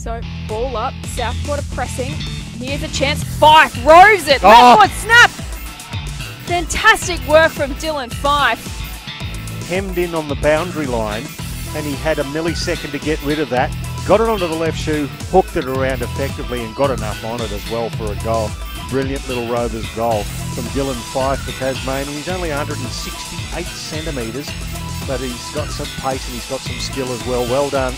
So ball up, South are pressing. Here's a chance. Fyfe rows it. Oh. Left foot snap. Fantastic work from Dylan Fyfe. hemmed in on the boundary line, and he had a millisecond to get rid of that. Got it onto the left shoe, hooked it around effectively, and got enough on it as well for a goal. Brilliant little Rovers goal from Dylan Fyfe, for Tasmania. He's only 168 centimetres, but he's got some pace and he's got some skill as well. Well done